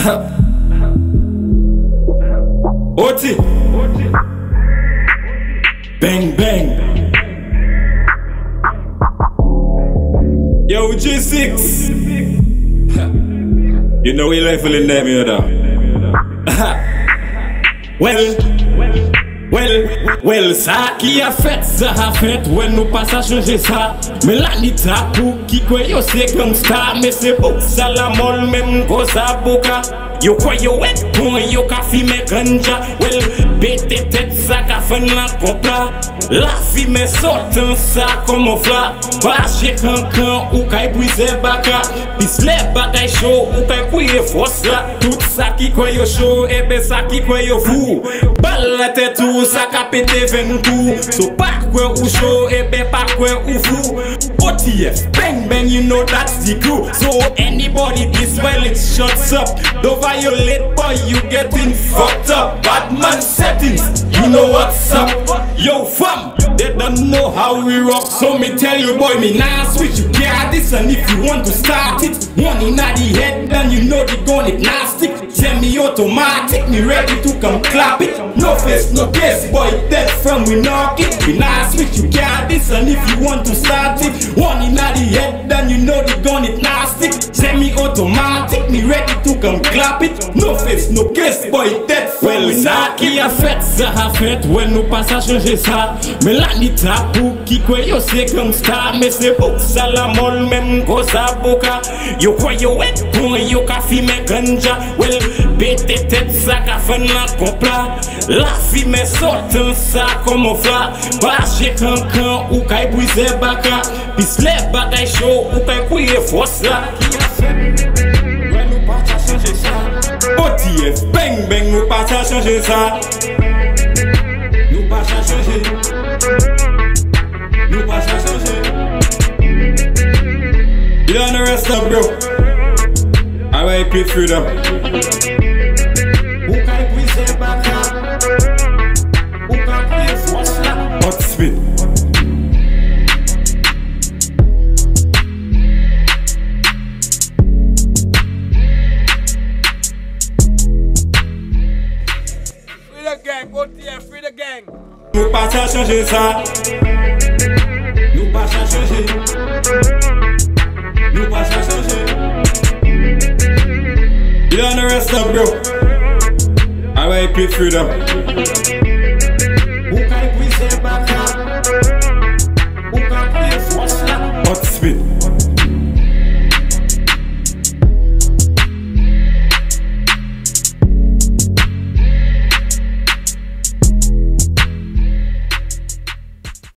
Oti. Bang bang. Yo G6. You know we leveling them, you know. well. well. Wel, wel, sa ki a fet, sa a fet, wel nou pa sa chanje sa. Me la ni ta pou ki kwe yo se gangsta, me se pou sa la mol men mko sa boka Yo kwaye wet kon yo ka fi me ganja. Wel bete tet sa ka fen la kompla La fi me sotan sa komo fla. Bache kankan ou kay bwize baka. Pis le bagay show ou kay kouye fos la. Tout sa ki kwayo show ebe sa ki kwayo fou. Bal la tet ou sa ka pete ven kou So pa kwen ou show ebe pa kwen ou fou. Bang bang, you know that's the crew. So anybody this well it shuts up. Don't violate boy, you getting fucked up. Bad man settings, you know what's up. Yo fam, they don't know how we rock. So me tell you boy, me nah switch. You get this And if you want to start it. One in the head, then you know they gon' it nasty Semi automatic, me ready to come clap it. No face, no case, boy, dead from we knock it. We nah switch you get this And if you want to start it One in the head, then you know they gon' it clap it No face, no case, boy, tête Well, ça qui a fait, ça a fait Ouais, nous pas à changer ça. Mais la nita pour qui quoi, yo c'est comme star Mais c'est pour ça la molle, même gros avocat. Yo quoi, yo est bon, yo ka fime ganja. Well, bête tête, ça ka fait la compla. La fime sorte, ça comme on fla Bache kankan, ou ka brise baka Pis le bagay show, ou ka kouye fos la Qui a fait, You don't the rest up bro I pay through free the gang. Nou pa sa chanje sa Nou pa You don't the rest bro. I pay through them